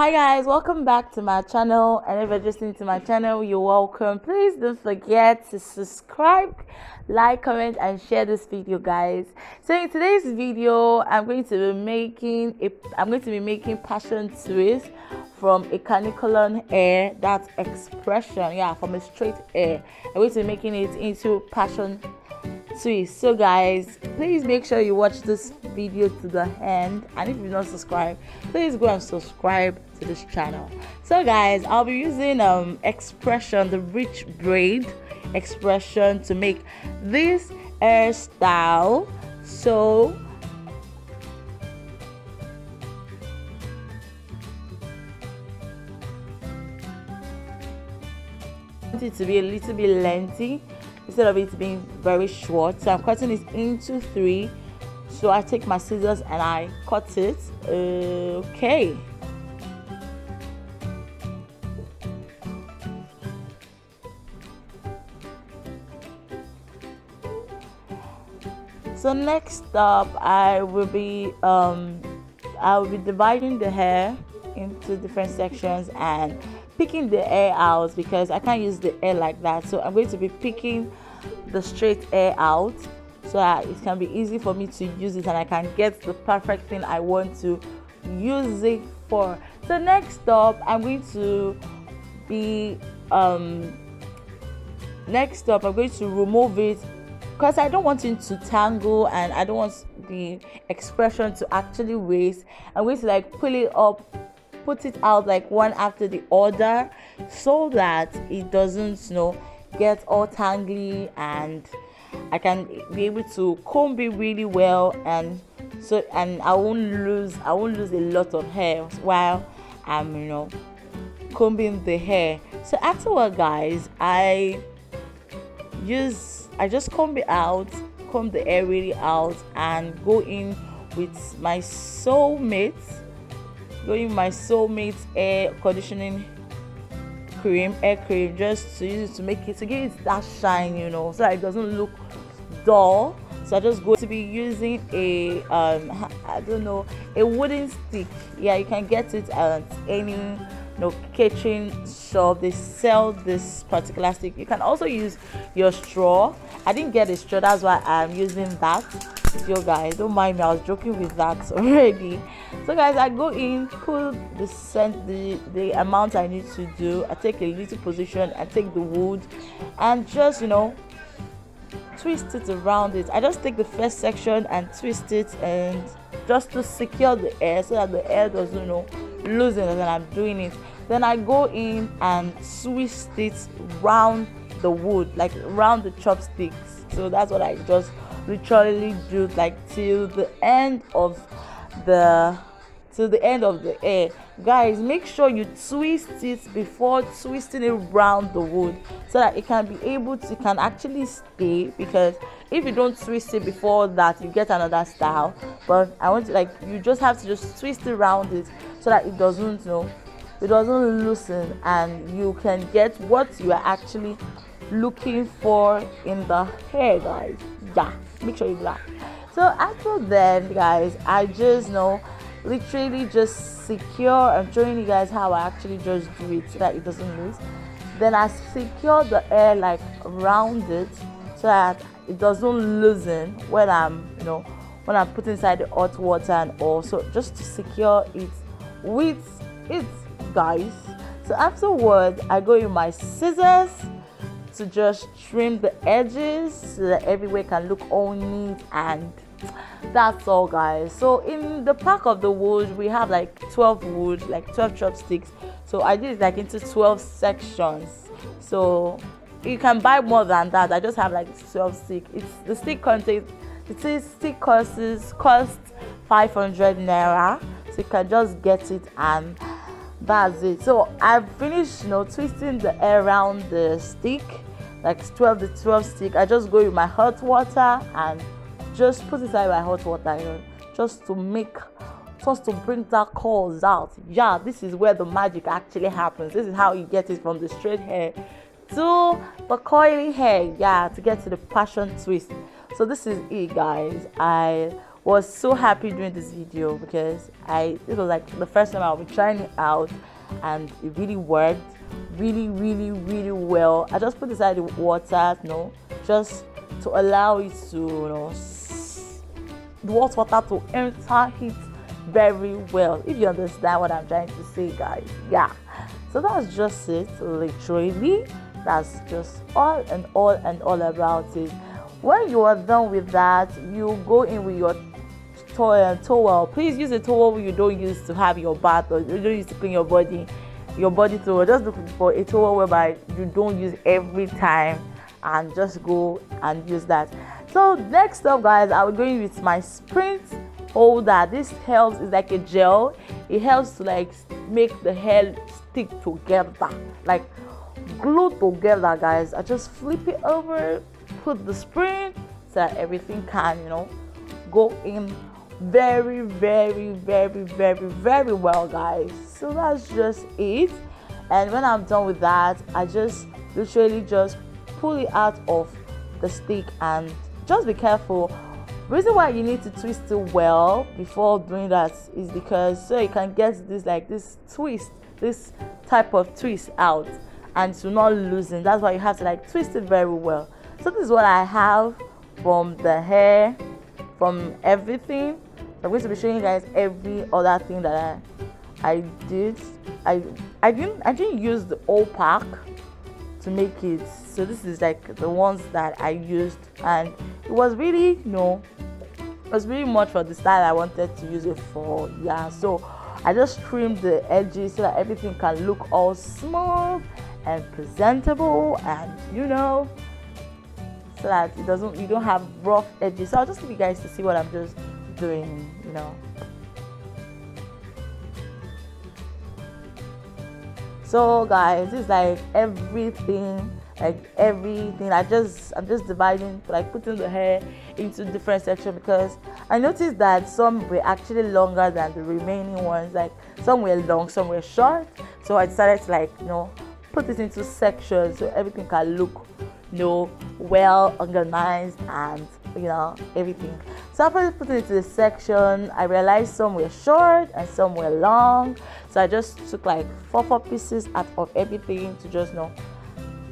hi guys. Welcome back to my channel. And if you're just new to my channel you're welcome. Please don't forget to subscribe like comment and share this video guys. So in today's video i'm going to be making a i'm going to be making passion twist from a Kanekalon hair that expression yeah from a straight hair. I'm going to be making it into passion twist. So guys please make sure you watch this video to the end. And if you're not subscribed please go and subscribe this channel. So guys i'll be using um expression the rich braid expression to make this hairstyle. So it to be a little bit lengthy instead of it being very short. So i'm cutting it into three. So i take my scissors and i cut it. Okay so next up i will be um i will be dividing the hair into different sections and picking the hair out because i can't use the hair like that. So i'm going to be picking the straight hair out so that it can be easy for me to use it and i can get the perfect thing i want to use it for. So next up i'm going to be um next up i'm going to remove it because I don't want it to tangle and I don't want the expression to actually waste. I'm going to like pull it up, put it out like one after the other so that it doesn't you know get all tangly and I can be able to comb it really well and so and I won't lose I won't lose a lot of hair while I'm you know combing the hair. So afterward guys I use I just comb it out, comb the hair really out, and go in with my soulmate, going my soulmate hair conditioning cream, hair cream, just to use it to make it to give it that shine, you know, so it doesn't look dull. So I just go to be using a um I don't know a wooden stick. Yeah, you can get it at any know kitchen shop they sell this particular stick. You can also use your straw. I didn't get a straw that's why i'm using that. Yo guys don't mind me i was joking with that already. So guys i go in put the scent the the amount i need to do. I take a little position i take the wood and just you know twist it around it. I just take the first section and twist it and just to secure the air so that the air doesn't you know loosen and then i'm doing it. Then i go in and twist it round the wood like round the chopsticks. So that's what i just literally do like till the end of the till the end of the air. Guys make sure you twist it before twisting it around the wood so that it can be able to can actually stay because if you don't twist it before that you get another style. But i want to like you just have to just twist it around it so that it doesn't you know it doesn't loosen and you can get what you are actually looking for in the hair guys. Yeah make sure you do that so after then guys i just know literally just secure i'm showing you guys how i actually just do it so that it doesn't lose. Then i secure the hair like around it so that it doesn't loosen when i'm you know when i'm put inside the hot water and also just to secure it with it guys. So afterwards i go in my scissors to just trim the edges so that everywhere can look all neat and that's all guys. So in the pack of the wood we have like 12 wood like 12 chopsticks. So i did it like into 12 sections. So you can buy more than that. I just have like 12 stick. It's the stick contains the stick costs cost 500 naira. So you can just get it and that's it. So i've finished you know twisting the air around the stick like 12 the 12 stick. I just go with my hot water and just put it inside my hot water you know just to make just to bring that curls out. Yeah this is where the magic actually happens. This is how you get it from the straight hair to the coily hair yeah to get to the passion twist. So this is it guys. I was so happy doing this video because I it was like the first time I was trying it out and it really worked really really really well. I just put aside the water you know just to allow it to you know the water to enter it very well if you understand what I'm trying to say guys. Yeah. So that's just it literally. That's just all and all and all about it. When you are done with that you go in with your towel towel. Please use a towel you don't use to have your bath or you don't use to clean your body your body towel. Just look for a towel whereby you don't use every time and just go and use that so next up guys i'm going with my sprint holder. This helps is like a gel. It helps to like make the hair stick together like glue together guys. I just flip it over put the spring so that everything can you know go in very very very very very well guys. So that's just it. And when i'm done with that i just literally just pull it out of the stick and just be careful. Reason why you need to twist it well before doing that is because so you can get this like this twist this type of twist out and to not loosen. That's why you have to like twist it very well. So this is what i have from the hair from everything. I'm going to be showing you guys every other thing that I I did. I I didn't I didn't use the old pack to make it. So this is like the ones that I used and it was really you know it was really much for the style I wanted to use it for. Yeah, so I just trimmed the edges so that everything can look all smooth and presentable and you know so that it doesn't you don't have rough edges. So I'll just leave you guys to see what I'm just doing, you know. So guys, it's like everything, like everything. I just I'm just dividing, like putting the hair into different sections because I noticed that some were actually longer than the remaining ones. Like some were long, some were short. So I decided to like you know put it into sections so everything can look you know well organized and you know everything so after putting it into the section i realized some were short and some were long so i just took like four four pieces out of everything to just you know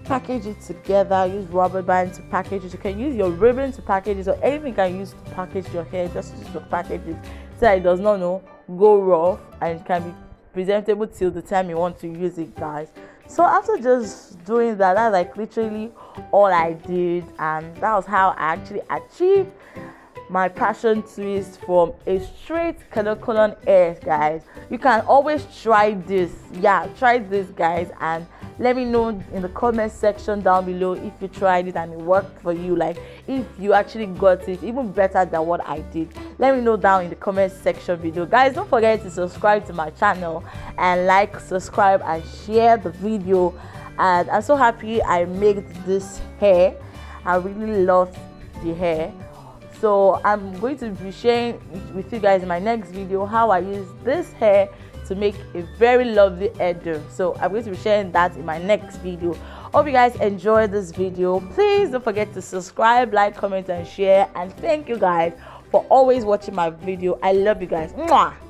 package it together use rubber band to package it. You can use your ribbon to package it or anything you can use to package your hair just to package it. So that it does not you know go rough and can be presentable till the time you want to use it guys. So after just doing that that's like literally all i did and that was how i actually achieved my passion twist from a straight Kanekalon hair, guys. You can always try this. Yeah try this guys and let me know in the comment section down below if you tried it and it worked for you like if you actually got it even better than what i did. Let me know down in the comment section below. guys don't forget to subscribe to my channel and like subscribe and share the video. And i'm so happy i made this hair. I really love the hair so i'm going to be sharing with you guys in my next video how i use this hair to make a very lovely hairdo so i'm going to be sharing that in my next video. Hope you guys enjoyed this video. Please don't forget to subscribe like comment and share. And thank you guys for always watching my video. I love you guys. Mwah!